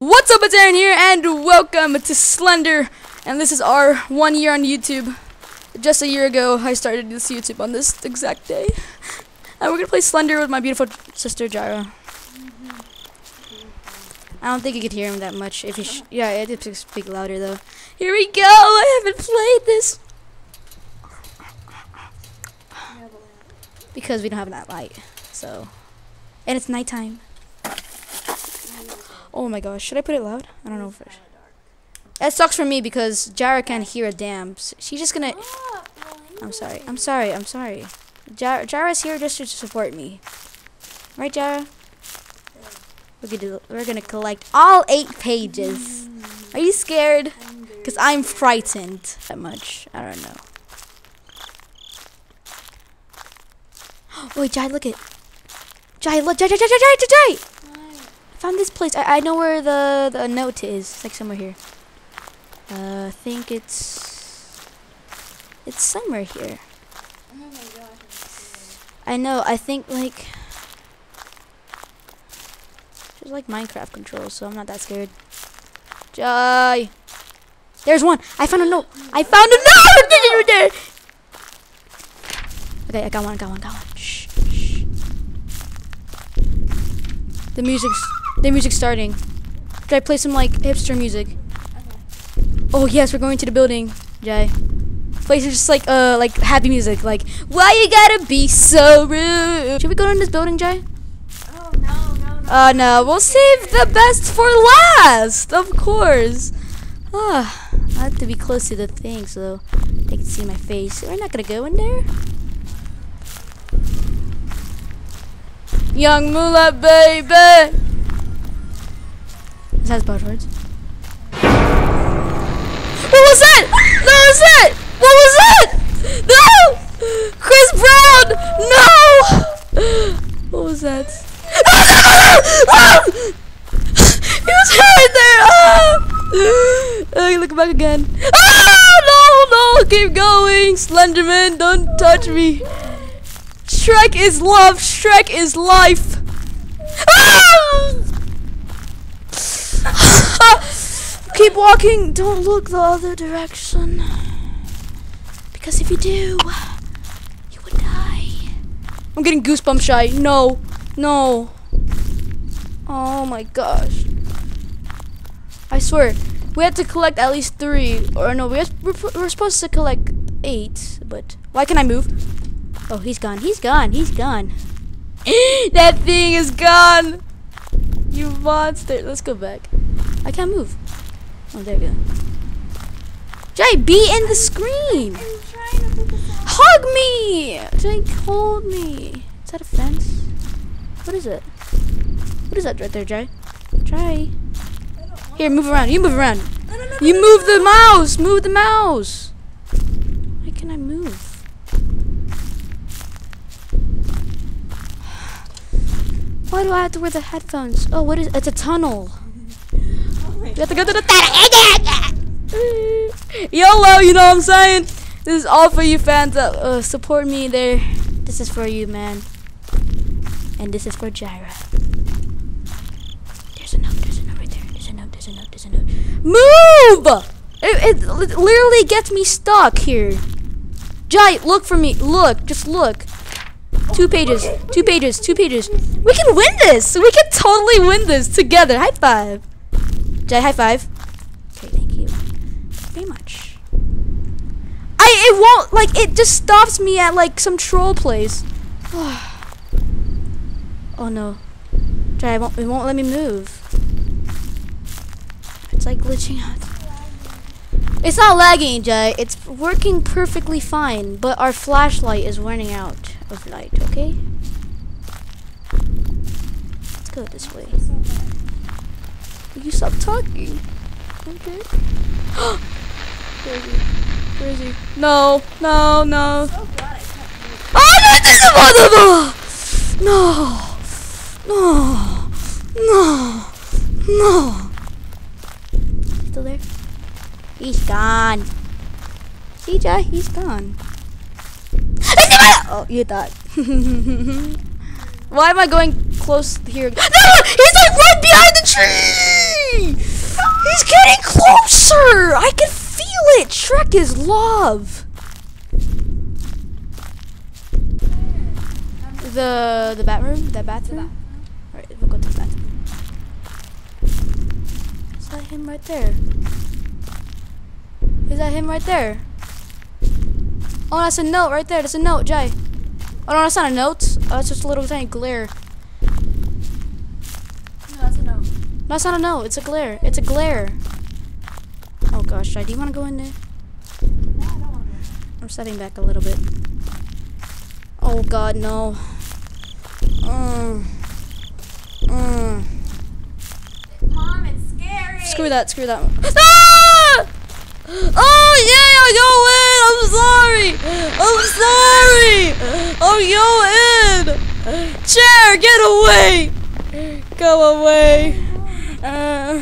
What's up, it's Aaron here, and welcome to Slender. And this is our one year on YouTube. Just a year ago, I started this YouTube on this exact day. And we're gonna play Slender with my beautiful sister Jara. I don't think you could hear him that much. If you, yeah, I did speak louder though. Here we go. I haven't played this because we don't have that light. So, and it's nighttime. Oh my gosh, should I put it loud? I don't know if it. That sucks for me because Jara can't hear a damn. She's just gonna. I'm sorry. I'm sorry. I'm sorry. Jara, Jara's here just to support me. Right, Jara? We're gonna, we're gonna collect all eight pages. Are you scared? Because I'm frightened that much. I don't know. Wait, Jai, look it. Jai, look. Jai, Jai, Jai, Jai, Jai, Jai. I found this place. I, I know where the, the note is. It's like somewhere here. Uh, I think it's... It's somewhere here. I know. I think, like... There's, like, Minecraft controls, so I'm not that scared. Jai! There's one! I found a note! I found a note! Okay, I got one, I got one, got one. Shh, shh. The music's... The music's starting. Should I play some, like, hipster music? Oh, yes, we're going to the building, Jay. Play some just, like, uh, like, happy music. Like, why you gotta be so rude? Should we go in this building, Jay? Oh no, no, no. Uh, no, we'll save the best for last, of course. Ah, I have to be close to the thing so they can see my face. We're not gonna go in there. Young Moolah, baby. Is that bad words? What was that? What was that? What was that? No! Chris Brown! No! What was that? he was right there! Ah! Okay, look back again. Ah! No, no! Keep going! Slenderman, don't touch me! Shrek is love! Shrek is life! Ah! Keep walking! Don't look the other direction. Because if you do, you would die. I'm getting goosebumps shy. No. No. Oh my gosh. I swear, we had to collect at least three. Or no, we we're, we're supposed to collect eight. But why can I move? Oh, he's gone. He's gone. He's gone. that thing is gone. You monster. Let's go back. I can't move. Oh, there you go. Jay, be in the screen. I'm trying to put this on. Hug me! Jay, hold me. Is that a fence? What is it? What is that right there, Jay? Jay. Here, move around. You move around. No, no, no, You move the mouse. Move the mouse. Why can I move? Why do I have to wear the headphones? Oh, what is? It's a tunnel. Oh You have to go to the tunnel. YOLO, you know what I'm saying? This is all for you fans that uh, support me there. This is for you, man. And this is for Jira. There's a note, there's a note right there. There's a note, there's a note, there's a note. Move! It, it li- literally gets me stuck here. Jai, look for me. Look, just look. Two pages, two pages, two pages. We can win this. We can totally win this together. High five. Jai, high five. Okay, thank you very much. I it won't like it just stops me at like some troll place. oh no. Jai, won't, it won't let me move. It's like glitching out. It's not lagging, Jai. It's working perfectly fine, but our flashlight is running out of light, okay? Let's go this way. You stop talking? Okay. Where is he? No, no, no. Oh, no, this is one No, no, no, no. Still there? He's gone. Jai? He's gone. Oh, you thought. Why am I going close here? No! He's like right behind the tree! He's getting closer! I can feel it! Shrek is love! The the bat room? That bathroom? Alright, we'll go to the bathroom. Is that him right there? Is that him right there? Oh, that's a note right there. That's a note, Jay. Oh, no, that's not a note. Oh, it's just a little tiny glare. No, that's a no. No, that's not a note. It's a glare. It's a glare. Oh, gosh, Jay, do you want to go in there? No, I don't want to. I'm stepping back a little bit. Oh, God, no. Mm. Mm. Mom, it's scary. Screw that, screw that. Ah! Oh yeah, I go in. I'm sorry. I'm sorry. I'm going in. Chair, get away. Go away. Uh,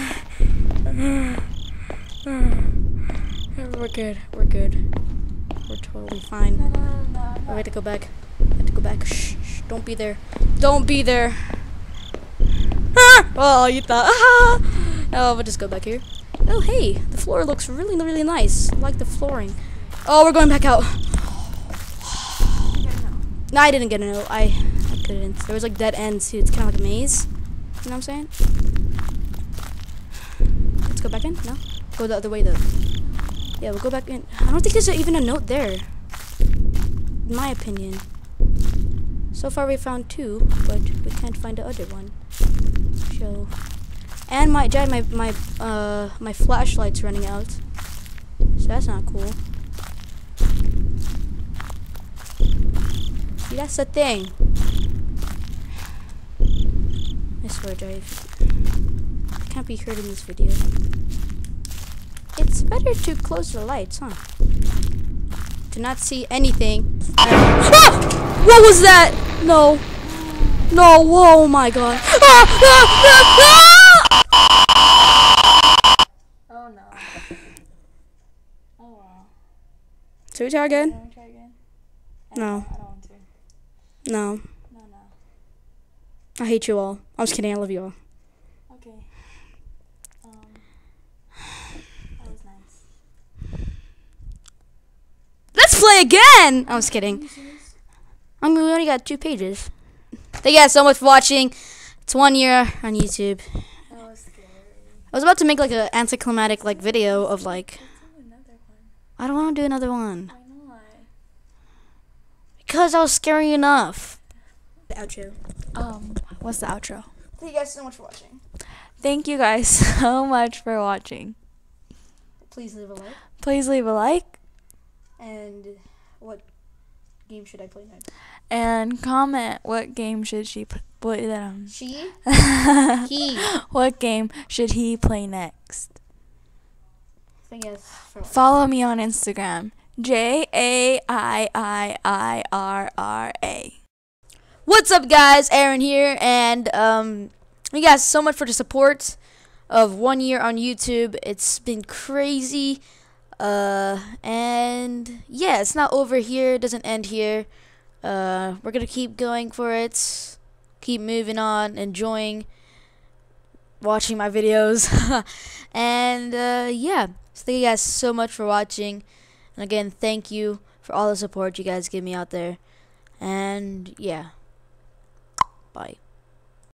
we're good. We're good. We're totally fine. Oh, we have to go back. We have to go back. Shh, shh. Don't be there. Don't be there. Ah! Oh, you thought. Oh, we'll just go back here. Oh, hey. The floor looks really, really nice. I like the flooring. Oh, we're going back out. No, I didn't get a note. I, I couldn't. There was like dead ends too. It's kind of like a maze. You know what I'm saying? Let's go back in. No, go the other way though. Yeah, we'll go back in. I don't think there's even a note there. In my opinion. So far we found two, but we can't find the other one. So, and my my my uh my flashlight's running out. So that's not cool. See, that's the thing. I swear, if you can't be heard in this video. It's better to close the lights, huh? To not see anything. Ah! What was that? No. No, oh my god. Ah! Ah! Ah! Ah! Oh no. Oh wow. Should we try again? We try again? No. I don't want to. No. No, no. I hate you all. I'm just kidding. I love you all. Okay. Um. That was nice. Let's play again! I'm just kidding. I mean, we only got two pages. Thank you guys so much for watching. It's one year on YouTube. That was scary. I was about to make like an anticlimactic like video of like Do another one. I don't want to do another one Why not? because I was scary enough. The outro. Um. What's the outro? Thank you guys so much for watching. Thank you guys so much for watching. Please leave a like. Please leave a like And what game should I play next? and comment what game should she play um She. He. what game should he play next? Thank you for. Follow me on Instagram. J A I I I R R A. What's up, guys? Aaron here, and um, thank you guys so much for the support of one year on YouTube. It's been crazy, uh, and yeah, it's not over here. It doesn't end here. Uh, we're gonna keep going for it, keep moving on, enjoying watching my videos, and uh, yeah. So thank you guys so much for watching, and again, thank you for all the support you guys give me out there, and yeah. Bye.